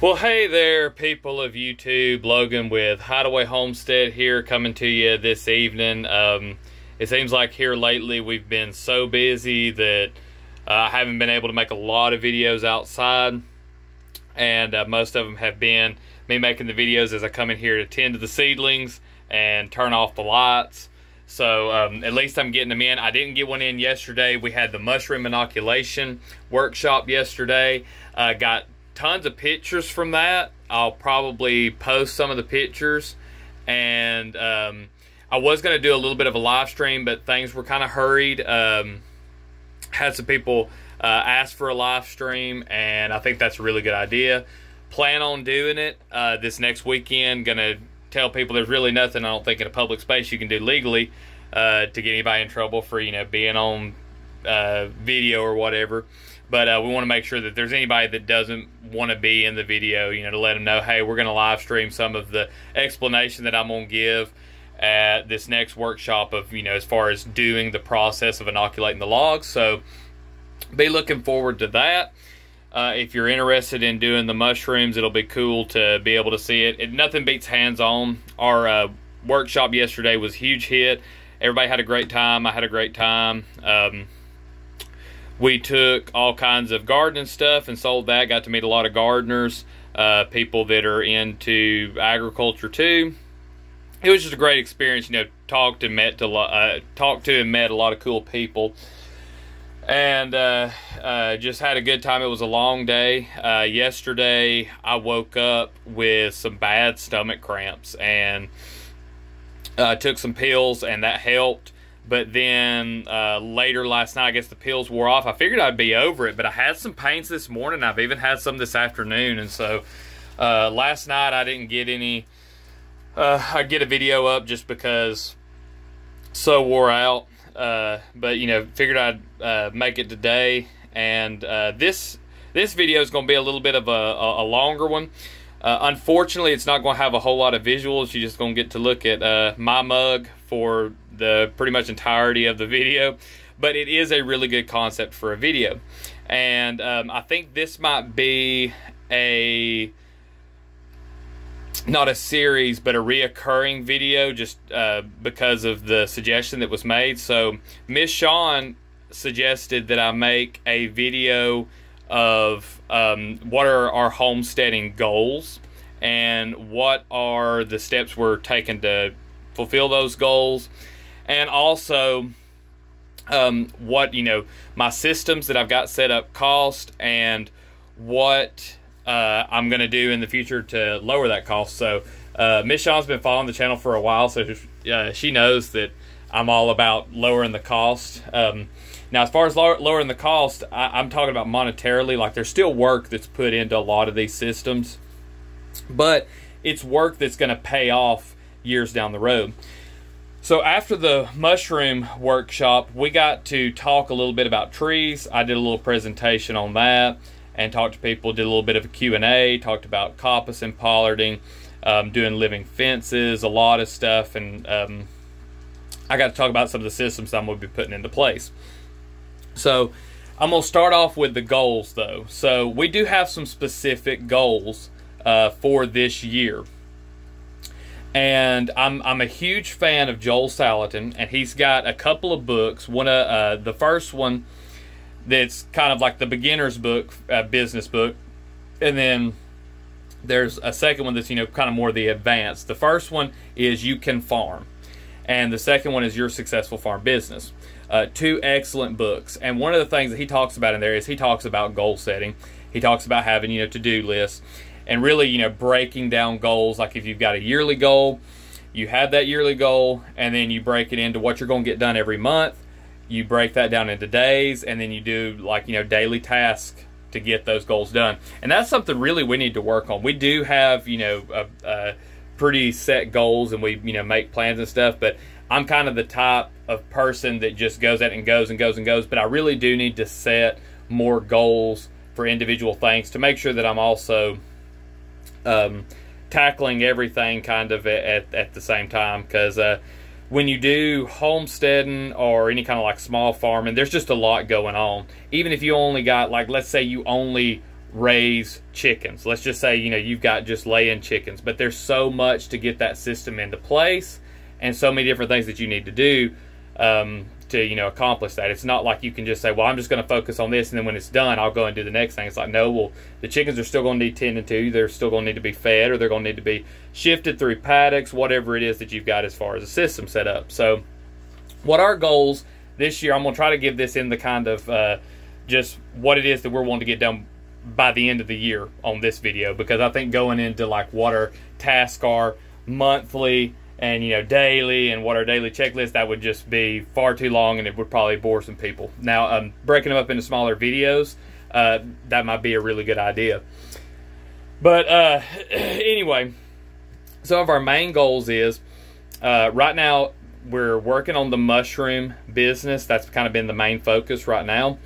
Well, hey there, people of YouTube. Logan with Hydeaway Homestead here, coming to you this evening. Um, it seems like here lately we've been so busy that uh, I haven't been able to make a lot of videos outside, and uh, most of them have been me making the videos as I come in here to tend to the seedlings and turn off the lights. So um, at least I'm getting them in. I didn't get one in yesterday. We had the mushroom inoculation workshop yesterday. Uh, got tons of pictures from that. I'll probably post some of the pictures. And um, I was going to do a little bit of a live stream, but things were kind of hurried. Um, had some people uh, ask for a live stream, and I think that's a really good idea. Plan on doing it uh, this next weekend. Going to tell people there's really nothing I don't think in a public space you can do legally uh, to get anybody in trouble for you know being on uh, video or whatever. But uh, we want to make sure that there's anybody that doesn't want to be in the video, you know, to let them know, hey, we're going to live stream some of the explanation that I'm going to give at this next workshop of, you know, as far as doing the process of inoculating the logs. So be looking forward to that. Uh, if you're interested in doing the mushrooms, it'll be cool to be able to see it. it nothing beats hands-on. Our uh, workshop yesterday was huge hit. Everybody had a great time. I had a great time. Um, we took all kinds of gardening stuff and sold that. Got to meet a lot of gardeners, uh, people that are into agriculture too. It was just a great experience, you know. Talked and met to uh, talked to and met a lot of cool people, and uh, uh just had a good time. It was a long day. Uh, yesterday, I woke up with some bad stomach cramps and uh, took some pills, and that helped but then uh, later last night, I guess the pills wore off. I figured I'd be over it, but I had some pains this morning. I've even had some this afternoon, and so uh, last night I didn't get any. Uh, I get a video up just because so wore out. Uh, but you know, figured I'd uh, make it today, and uh, this this video is going to be a little bit of a, a, a longer one. Unfortunately, it's not going to have a whole lot of visuals. You're just going to get to look at my mug for the pretty much entirety of the video. But it is a really good concept for a video. And um, I think this might be a not a series but a reoccurring video just uh, because of the suggestion that was made so miss sean suggested that i make a video of um, what are our homesteading goals and what are the steps we're taking to fulfill those goals and also um, what you know my systems that i've got set up cost and what uh, i'm going to do in the future to lower that cost so uh, miss sean's been following the channel for a while so uh, she knows that i'm all about lowering the cost um, now, as far as lower, lowering the cost, I, am talking about monetarily. Like, there's still work that's put into a lot of these systems, but it's work that's going to pay off years down the road. So, after the mushroom workshop, we got to talk a little bit about trees. I did a little presentation on that and talked to people, did a little bit of a Q&A, talked about coppice and pollarding, um, doing living fences, a lot of stuff, and um, I got to talk about some of the systems I'm going to be putting into place. So I'm going to start off with the goals, though. So we do have some specific goals uh, for this year. And I'm, I'm a huge fan of Joel Salatin, and he's got a couple of books. One, uh, uh, the first one that's kind of like the beginner's book, uh, business book, and then there's a second one that's you know kind of more the advanced. The first one is You Can Farm, and the second one is Your Successful Farm Business. Uh, two excellent books. And one of the things that he talks about in there is he talks about goal setting. He talks about having, you know, to-do lists and really, you know, breaking down goals. Like if you've got a yearly goal, you have that yearly goal and then you break it into what you're going to get done every month. You break that down into days and then you do like, you know, daily tasks to get those goals done. And that's something really we need to work on. We do have, you know, a, a pretty set goals and we, you know, make plans and stuff, but I'm kind of the type of person that just goes at and goes and goes and goes, but I really do need to set more goals for individual things to make sure that I'm also um, tackling everything kind of at, at the same time because uh, when you do homesteading or any kind of like small farming, there's just a lot going on. Even if you only got like, let's say you only raise chickens. Let's just say, you know, you've got just laying chickens, but there's so much to get that system into place and so many different things that you need to do um, to, you know, accomplish that. It's not like you can just say, well, I'm just going to focus on this and then when it's done, I'll go and do the next thing. It's like, no, well, the chickens are still going to need tending to. They're still going to need to be fed or they're going to need to be shifted through paddocks, whatever it is that you've got as far as a system set up. So, what our goals this year, I'm going to try to give this in the kind of uh, just what it is that we're wanting to get done by the end of the year on this video because I think going into like what our tasks are monthly and you know daily and what our daily checklist that would just be far too long and it would probably bore some people. Now um, breaking them up into smaller videos uh, that might be a really good idea. But uh, anyway, some of our main goals is uh, right now we're working on the mushroom business. That's kind of been the main focus right now.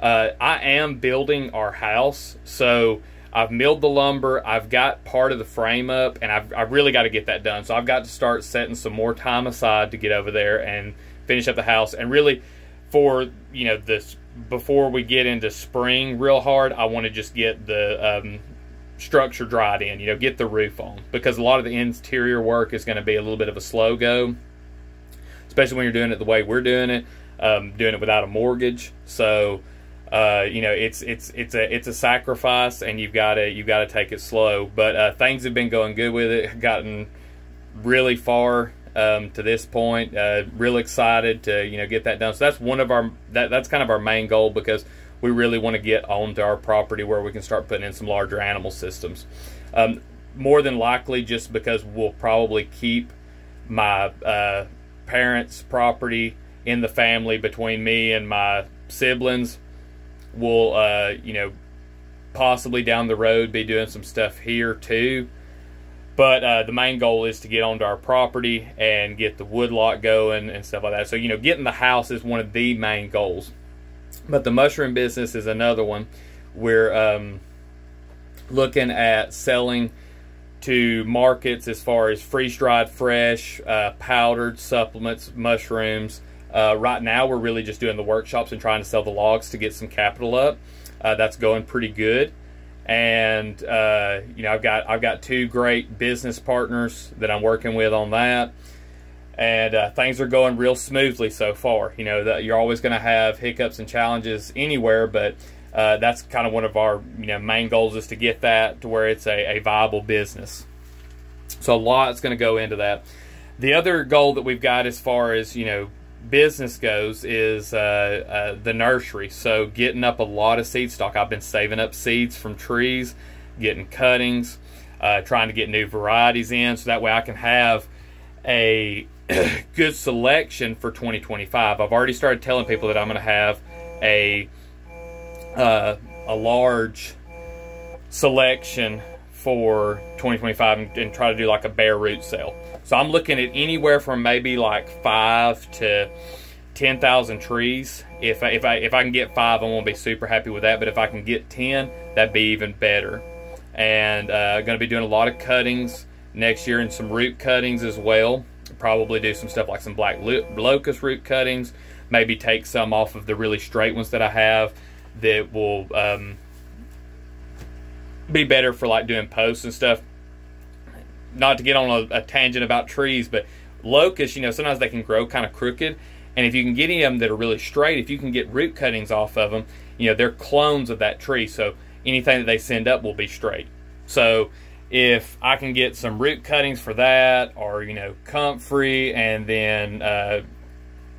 Uh, I am building our house, so I've milled the lumber. I've got part of the frame up, and I've, I've really got to get that done. So I've got to start setting some more time aside to get over there and finish up the house. And really, for you know this before we get into spring real hard, I want to just get the um, structure dried in. You know, get the roof on because a lot of the interior work is going to be a little bit of a slow go, especially when you're doing it the way we're doing it, um, doing it without a mortgage. So uh, you know, it's it's it's a it's a sacrifice, and you've got to you've got to take it slow. But uh, things have been going good with it. Gotten really far um, to this point. Uh, real excited to you know get that done. So that's one of our that that's kind of our main goal because we really want to get onto our property where we can start putting in some larger animal systems. Um, more than likely, just because we'll probably keep my uh, parents' property in the family between me and my siblings we'll uh, you know possibly down the road be doing some stuff here too. But uh, the main goal is to get onto our property and get the woodlot going and stuff like that. So you know, getting the house is one of the main goals. But the mushroom business is another one. We're um, looking at selling to markets as far as freeze dried, fresh, uh, powdered supplements, mushrooms uh, right now, we're really just doing the workshops and trying to sell the logs to get some capital up. Uh, that's going pretty good, and uh, you know I've got I've got two great business partners that I'm working with on that, and uh, things are going real smoothly so far. You know that you're always going to have hiccups and challenges anywhere, but uh, that's kind of one of our you know main goals is to get that to where it's a, a viable business. So a lot's going to go into that. The other goal that we've got as far as you know business goes is uh, uh, the nursery. So getting up a lot of seed stock. I've been saving up seeds from trees, getting cuttings, uh, trying to get new varieties in, so that way I can have a good selection for 2025. I've already started telling people that I'm going to have a uh, a large selection for 2025 and, and try to do like a bare root sale. So I'm looking at anywhere from maybe like five to 10,000 trees. If I, if I if I can get five, I won't be super happy with that. But if I can get 10, that'd be even better. And uh, going to be doing a lot of cuttings next year and some root cuttings as well. Probably do some stuff like some black locust root cuttings. Maybe take some off of the really straight ones that I have that will um, be better for like doing posts and stuff not to get on a, a tangent about trees, but locusts, you know, sometimes they can grow kind of crooked. And if you can get any of them that are really straight, if you can get root cuttings off of them, you know, they're clones of that tree. So anything that they send up will be straight. So if I can get some root cuttings for that, or, you know, comfrey, and then uh,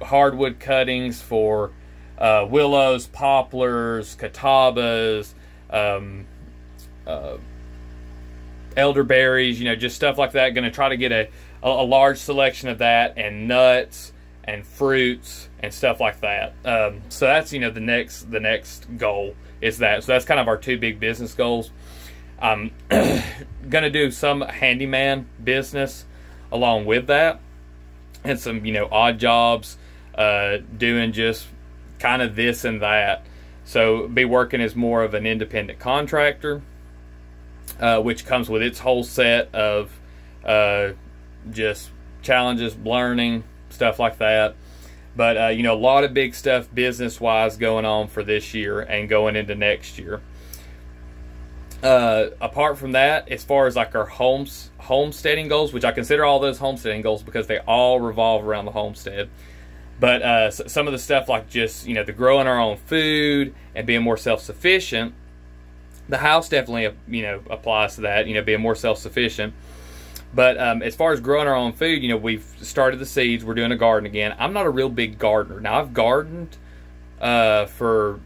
hardwood cuttings for uh, willows, poplars, catawbas, um, uh, elderberries, you know, just stuff like that. Going to try to get a, a, a, large selection of that and nuts and fruits and stuff like that. Um, so that's you know the next the next goal is that. So that's kind of our two big business goals. I'm going to do some handyman business along with that, and some you know odd jobs, uh, doing just kind of this and that. So be working as more of an independent contractor uh, which comes with its whole set of uh, just challenges, learning, stuff like that. But, uh, you know, a lot of big stuff business wise going on for this year and going into next year. uh, apart from that, as far as like our homes homesteading goals, which I consider all those homesteading goals because they all revolve around the homestead. But uh, some of the stuff like just you know the growing our own food and being more self sufficient, the house definitely you know applies to that. You know, being more self sufficient. But um, as far as growing our own food, you know, we've started the seeds. We're doing a garden again. I'm not a real big gardener. Now I've gardened uh, for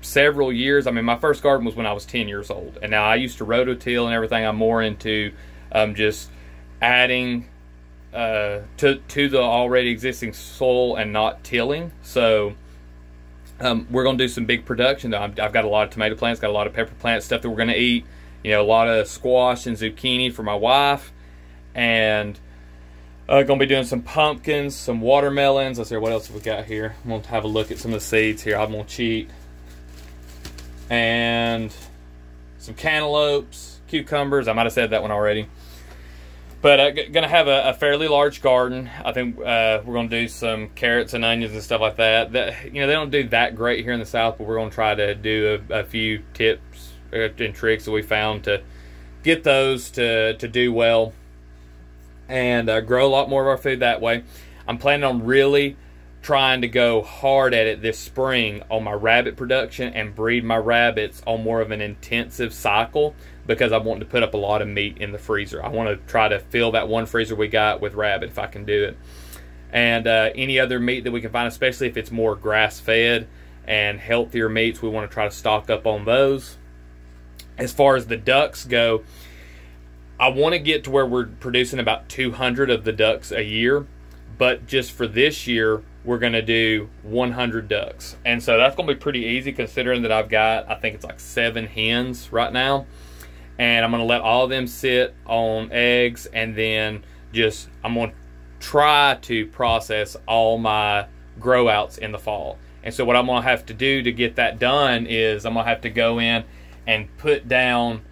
several years. I mean, my first garden was when I was 10 years old, and now I used to rototill and everything. I'm more into um, just adding uh, to to the already existing soil and not tilling. So um, we're going to do some big production. I've, I've got a lot of tomato plants, got a lot of pepper plants, stuff that we're going to eat. You know, a lot of squash and zucchini for my wife, and uh, gonna be doing some pumpkins, some watermelons. Let's see what else have we got here. I'm gonna have a look at some of the seeds here. I'm gonna cheat and some cantaloupes, cucumbers. I might have said that one already. But uh, g- gonna have a, a, fairly large garden. I think uh, we're gonna do some carrots and onions and stuff like that. That you know they don't do that great here in the south, but we're gonna try to do a, a few tips uh, and tricks that we found to get those to to do well and uh, grow a lot more of our food that way. I'm planning on really trying to go hard at it this spring on my rabbit production and breed my rabbits on more of an intensive cycle because I want to put up a lot of meat in the freezer. I want to try to fill that one freezer we got with rabbit if I can do it. And uh, any other meat that we can find, especially if it's more grass fed and healthier meats, we want to try to stock up on those. As far as the ducks go, I want to get to where we're producing about 200 of the ducks a year, but just for this year, we're going to do 100 ducks. And so that's going to be pretty easy considering that I've got, I think it's like seven hens right now. And I'm going to let all of them sit on eggs and then just, I'm to try to process all my grow outs in the fall. And so what I'm to have to do to get that done is I'm to have to go in and put down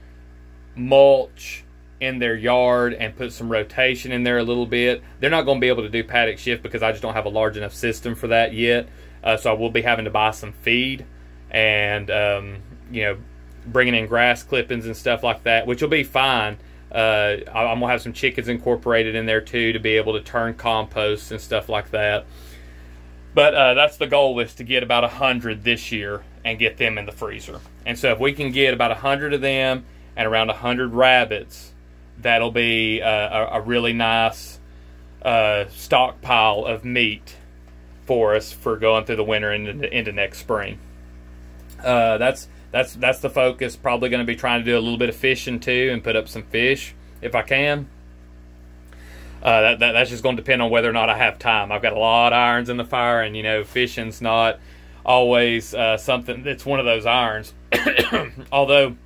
mulch in their yard and put some rotation in there a little bit. They're not going to be able to do paddock shift because I just don't have a large enough system for that yet. Uh, so I will be having to buy some feed and um, you know bringing in grass clippings and stuff like that, which will be fine. Uh, I'm gonna have some chickens incorporated in there too to be able to turn compost and stuff like that. But uh, that's the goal is to get about a hundred this year and get them in the freezer. And so if we can get about a hundred of them and around a hundred rabbits, that'll be uh, a, a, really nice uh, stockpile of meat for us for going through the winter and into, into next spring. Uh, that's that's that's the focus. Probably going to be trying to do a little bit of fishing too and put up some fish if I can. Uh, that, that, that's just going to depend on whether or not I have time. I've got a lot of irons in the fire, and you know, fishing's not always uh, something It's one of those irons. Although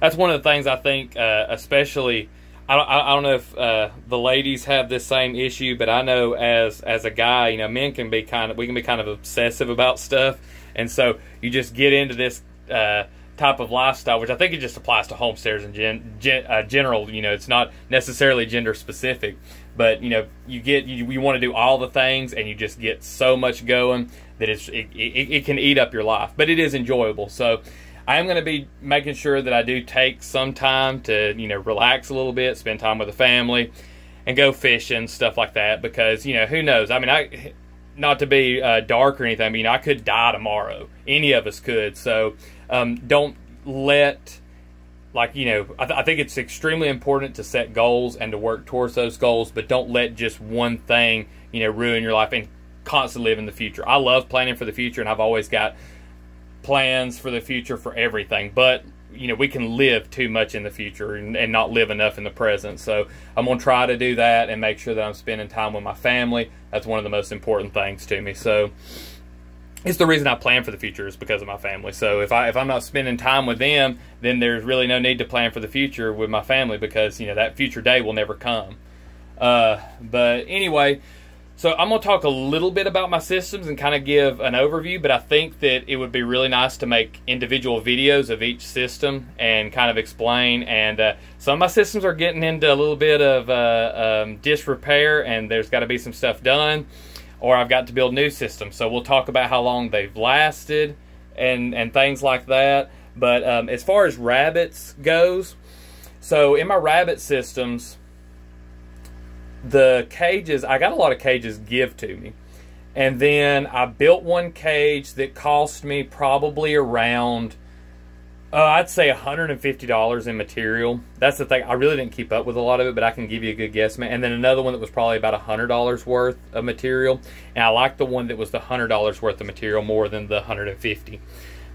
that's one of the things I think, uh, especially. I don't, I don't know if uh, the ladies have this same issue, but I know as as a guy, you know, men can be kind of we can be kind of obsessive about stuff, and so you just get into this uh, type of lifestyle, which I think it just applies to homesteaders in gen, gen, uh, general. You know, it's not necessarily gender specific, but you know, you get you, you want to do all the things, and you just get so much going that it's it, it, it can eat up your life, but it is enjoyable. So I am going to be making sure that I do take some time to, you know, relax a little bit, spend time with the family, and go fishing, stuff like that. Because, you know, who knows? I mean, I, not to be uh, dark or anything, I mean, I could die tomorrow. Any of us could. So um, don't let, like, you know, I, th- I think it's extremely important to set goals and to work towards those goals, but don't let just one thing, you know, ruin your life and constantly live in the future. I love planning for the future, and I've always got plans for the future for everything, but you know we can live too much in the future and, and, not live enough in the present. So I'm gonna try to do that and make sure that I'm spending time with my family. That's one of the most important things to me. So it's the reason I plan for the future is because of my family. So if I if I'm not spending time with them, then there's really no need to plan for the future with my family because you know that future day will never come. Uh, but anyway, so I'm going to talk a little bit about my systems and kind of give an overview, but I think that it would be really nice to make individual videos of each system and kind of explain. And uh, some of my systems are getting into a little bit of uh, um, disrepair, and there's got to be some stuff done, or I've got to build new systems. So we'll talk about how long they've lasted and and things like that. But um, as far as rabbits goes, so in my rabbit systems, the cages, I got a lot of cages give to me. And then I built one cage that cost me probably around, uh, I'd say $150 in material. That's the thing. I really didn't keep up with a lot of it, but I can give you a good guesstimate. And then another one that was probably about $100 worth of material. And I like the one that was the $100 worth of material more than the 150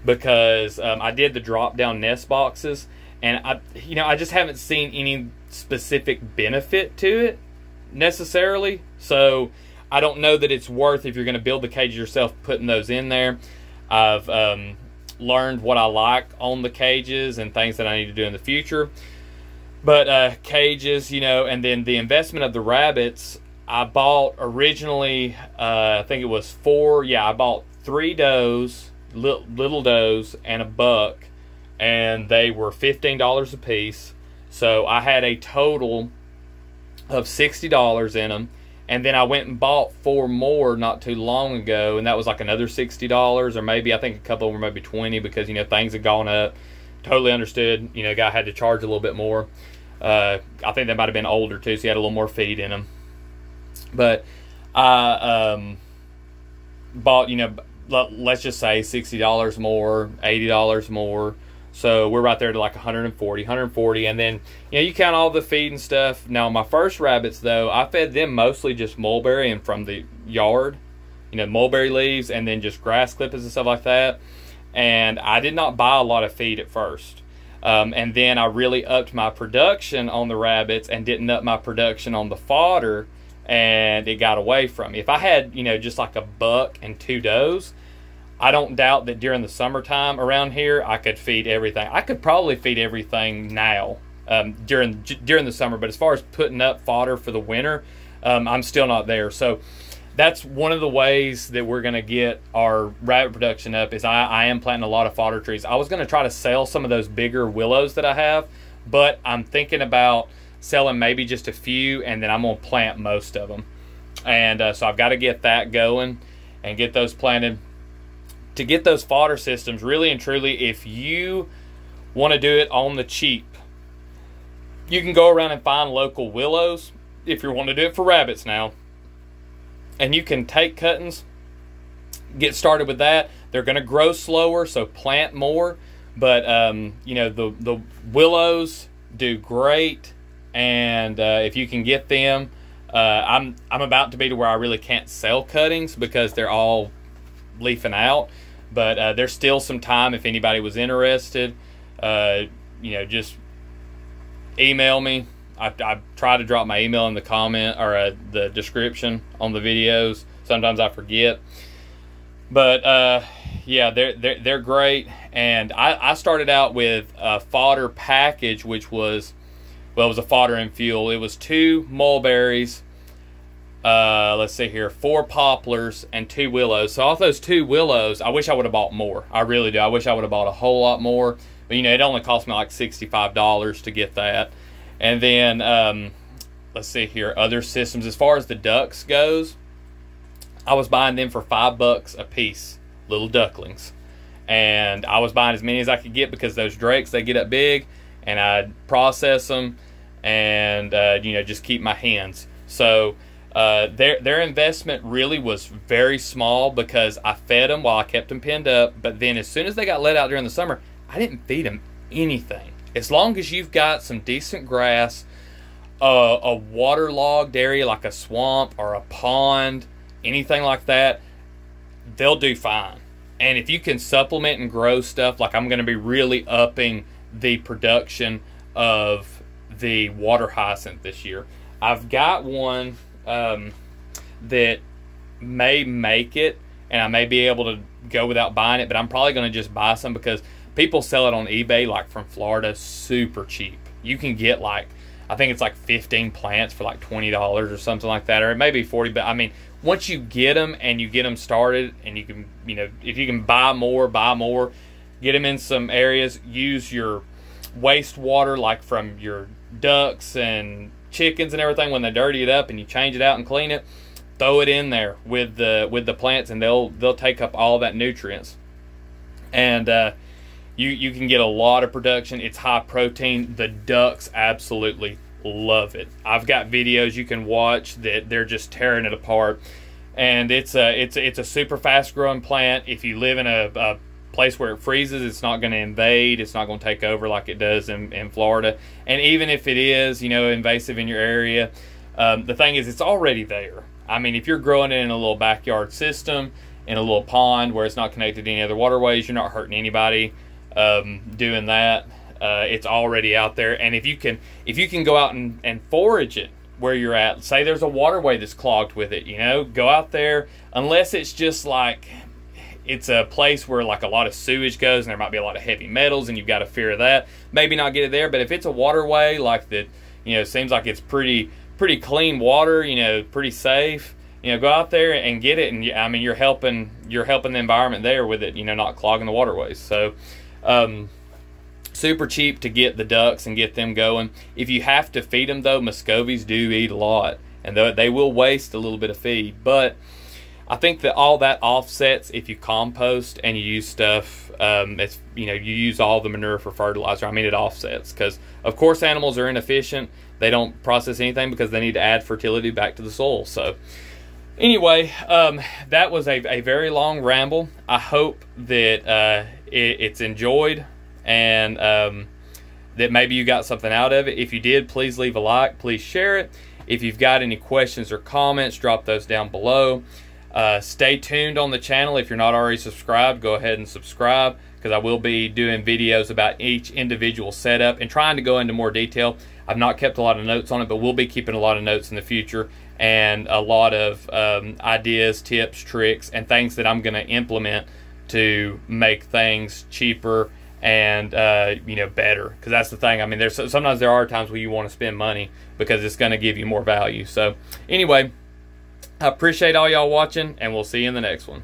because um, I did the drop down nest boxes. And I, you know, I just haven't seen any specific benefit to it necessarily. So I don't know that it's worth if you're going to build the cage yourself putting those in there. I've um, learned what I like on the cages and things that I need to do in the future. But uh, cages, you know, and then the investment of the rabbits, I bought originally, uh, I think it was four, yeah, I bought three does, little, little does, and a buck, and they were $15 a piece. So I had a total of $60 in them. And then I went and bought four more not too long ago, and that was like another $60, or maybe I think a couple were maybe 20 because, you know, things had gone up. Totally understood. You know, guy had to charge a little bit more. Uh, I think they might have been older too, so he had a little more feed in them. But I um, bought, you know, let's just say $60 more, $80 more so we're right there to like 140, 140, and then you know you count all the feed and stuff. Now my first rabbits though, I fed them mostly just mulberry and from the yard, you know mulberry leaves, and then just grass clippings and stuff like that. And I did not buy a lot of feed at first. Um, and then I really upped my production on the rabbits and didn't up my production on the fodder, and it got away from me. If I had, you know, just like a buck and two does, I don't doubt that during the summertime around here, I could feed everything. I could probably feed everything now um, during during the summer, but as far as putting up fodder for the winter, um, I'm still not there. So that's one of the ways that we're going to get our rabbit production up. Is I, I am planting a lot of fodder trees. I was going to try to sell some of those bigger willows that I have, but I'm thinking about selling maybe just a few, and then I'm going to plant most of them. And uh, so I've got to get that going and get those planted to get those fodder systems, really and truly, if you want to do it on the cheap, you can go around and find local willows if you want to do it for rabbits now. And you can take cuttings, get started with that. They're going to grow slower, so plant more. But um, you know the the willows do great, and uh, if you can get them, uh, I'm I'm about to be to where I really can't sell cuttings because they're all leafing out. But uh, there's still some time if anybody was interested. Uh, you know, just email me. I, I try to drop my email in the comment or uh, the description on the videos. Sometimes I forget. But uh, yeah, they're, they're, they're great. And I, I started out with a fodder package, which was, well, it was a fodder and fuel. It was two mulberries uh, let's see here, four poplars and two willows. So off those two willows, I wish I would have bought more. I really do. I wish I would have bought a whole lot more. But you know, it only cost me like sixty-five dollars to get that. And then um, let's see here, other systems. As far as the ducks goes, I was buying them for five bucks a piece, little ducklings. And I was buying as many as I could get because those drakes they get up big, and I'd process them, and uh, you know just keep my hands. So uh, their their investment really was very small because I fed them while I kept them pinned up. But then as soon as they got let out during the summer, I didn't feed them anything. As long as you've got some decent grass, uh, a waterlogged area like a swamp or a pond, anything like that, they'll do fine. And if you can supplement and grow stuff, like I'm going to be really upping the production of the water hyacinth this year. I've got one um, that may make it, and I may be able to go without buying it, but I'm probably going to just buy some because people sell it on eBay like from Florida super cheap. You can get like I think it's like 15 plants for like $20 or something like that, or it may be 40. But I mean, once you get them and you get them started, and you can, you know, if you can buy more, buy more, get them in some areas, use your wastewater like from your ducks and chickens and everything when they dirty it up and you change it out and clean it throw it in there with the with the plants and they'll they'll take up all that nutrients and uh, you you can get a lot of production. It's high protein. The ducks absolutely love it. I've got videos you can watch that they're just tearing it apart, and it's a it's a, it's a super fast growing plant. If you live in a, a place where it freezes, it's not going to invade. It's not going to take over like it does in, in Florida. And even if it is, you know, invasive in your area, um, the thing is, it's already there. I mean, if you're growing it in a little backyard system, in a little pond where it's not connected to any other waterways, you're not hurting anybody um, doing that. Uh, it's already out there, and if you can, if you can go out and, and forage it where you're at, say there's a waterway that's clogged with it, you know, go out there. Unless it's just like it's a place where like a lot of sewage goes and there might be a lot of heavy metals and you've got a fear of that maybe not get it there but if it's a waterway like that you know seems like it's pretty pretty clean water you know pretty safe you know go out there and get it and i mean you're helping you're helping the environment there with it you know not clogging the waterways so um, super cheap to get the ducks and get them going. If you have to feed them though, Muscovies do eat a lot, and they will waste a little bit of feed. But I think that all that offsets if you compost and you use stuff. Um, it's you know you use all the manure for fertilizer. I mean it offsets because of course animals are inefficient. They don't process anything because they need to add fertility back to the soil. So anyway, um, that was a, a very long ramble. I hope that uh, it, it's enjoyed and um, that maybe you got something out of it. If you did, please leave a like, please share it. If you've got any questions or comments, drop those down below. Uh, stay tuned on the channel. If you're not already subscribed, go ahead and subscribe because I will be doing videos about each individual setup and trying to go into more detail. I've not kept a lot of notes on it, but we'll be keeping a lot of notes in the future and a lot of um, ideas, tips, tricks, and things that I'm going to implement to make things cheaper and uh, you know better because that's the thing i mean there's sometimes there are times where you want to spend money because it's going to give you more value so anyway i appreciate all y'all watching and we'll see you in the next one